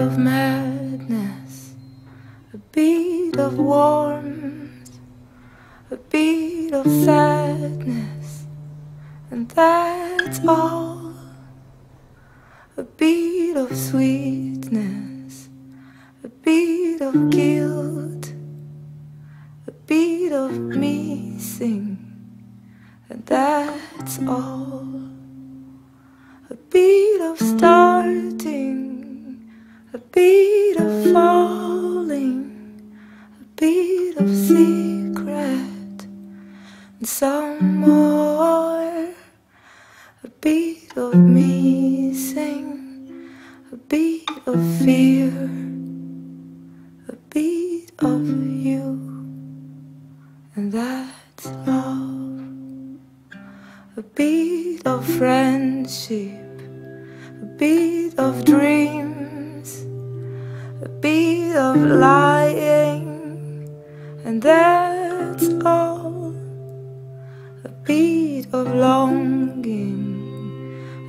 of madness, a beat of warmth, a beat of sadness, and that's all. A beat of sweetness, a beat of guilt, a beat of missing, and that's all. A beat beat of falling, a beat of secret, and some more. A beat of missing, a beat of fear, a beat of you, and that's love a beat of friendship, a beat of dreams, of lying, and that's all. A beat of longing,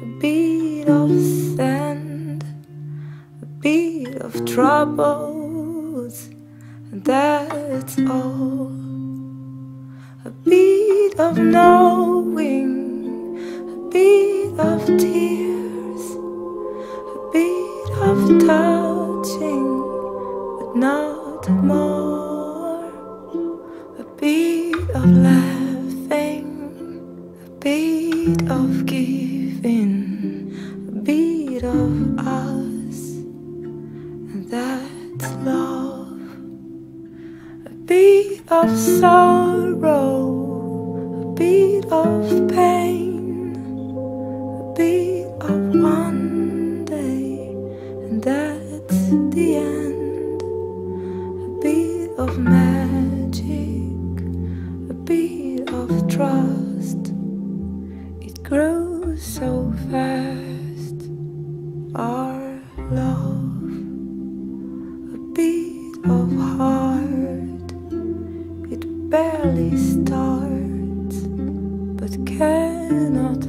a beat of sand, a beat of troubles, and that's all a beat of knowing, a beat of tears, a beat of touching, not more. A beat of laughing, a beat of giving, a beat of us, and that's love a beat of sorrow, a beat of pain, a beat of one day, and that's the end. Of magic, a beat of trust. It grows so fast, our love, a beat of heart. It barely starts, but cannot